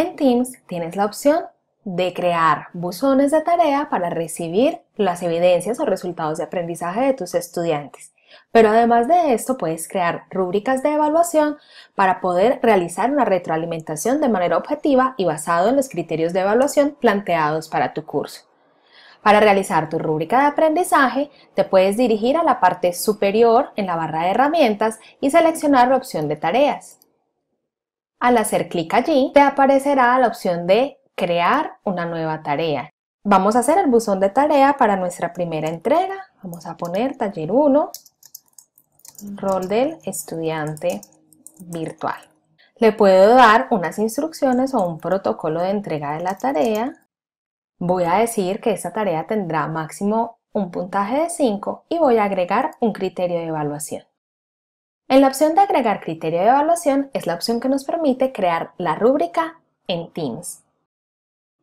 En Teams tienes la opción de crear buzones de tarea para recibir las evidencias o resultados de aprendizaje de tus estudiantes. Pero además de esto puedes crear rúbricas de evaluación para poder realizar una retroalimentación de manera objetiva y basado en los criterios de evaluación planteados para tu curso. Para realizar tu rúbrica de aprendizaje, te puedes dirigir a la parte superior en la barra de herramientas y seleccionar la opción de tareas. Al hacer clic allí, te aparecerá la opción de crear una nueva tarea. Vamos a hacer el buzón de tarea para nuestra primera entrega. Vamos a poner taller 1, rol del estudiante virtual. Le puedo dar unas instrucciones o un protocolo de entrega de la tarea. Voy a decir que esta tarea tendrá máximo un puntaje de 5 y voy a agregar un criterio de evaluación. En la opción de agregar criterio de evaluación es la opción que nos permite crear la rúbrica en Teams.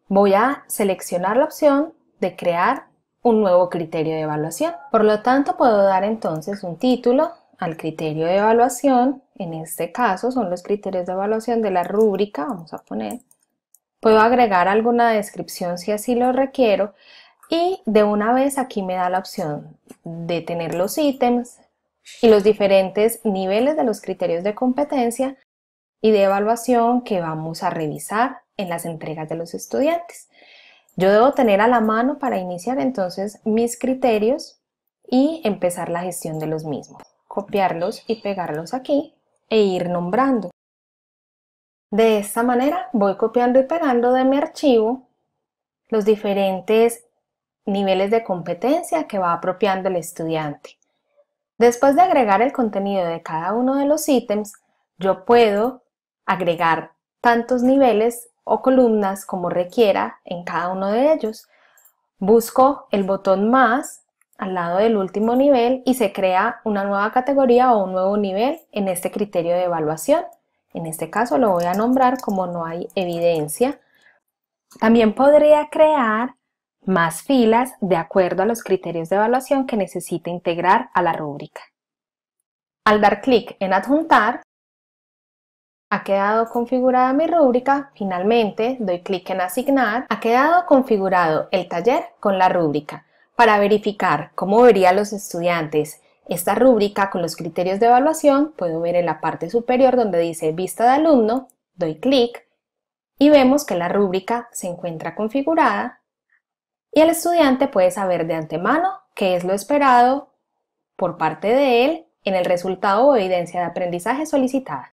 Voy a seleccionar la opción de crear un nuevo criterio de evaluación. Por lo tanto, puedo dar entonces un título al criterio de evaluación. En este caso son los criterios de evaluación de la rúbrica, vamos a poner. Puedo agregar alguna descripción si así lo requiero y de una vez aquí me da la opción de tener los ítems y los diferentes niveles de los criterios de competencia y de evaluación que vamos a revisar en las entregas de los estudiantes. Yo debo tener a la mano para iniciar entonces mis criterios y empezar la gestión de los mismos. Copiarlos y pegarlos aquí e ir nombrando. De esta manera voy copiando y pegando de mi archivo los diferentes niveles de competencia que va apropiando el estudiante. Después de agregar el contenido de cada uno de los ítems, yo puedo agregar tantos niveles o columnas como requiera en cada uno de ellos. Busco el botón más al lado del último nivel y se crea una nueva categoría o un nuevo nivel en este criterio de evaluación. En este caso lo voy a nombrar como no hay evidencia. También podría crear más filas de acuerdo a los criterios de evaluación que necesite integrar a la rúbrica. Al dar clic en adjuntar, ha quedado configurada mi rúbrica, finalmente doy clic en asignar, ha quedado configurado el taller con la rúbrica. Para verificar cómo verían los estudiantes esta rúbrica con los criterios de evaluación, puedo ver en la parte superior donde dice vista de alumno, doy clic y vemos que la rúbrica se encuentra configurada y el estudiante puede saber de antemano qué es lo esperado por parte de él en el resultado o evidencia de aprendizaje solicitada.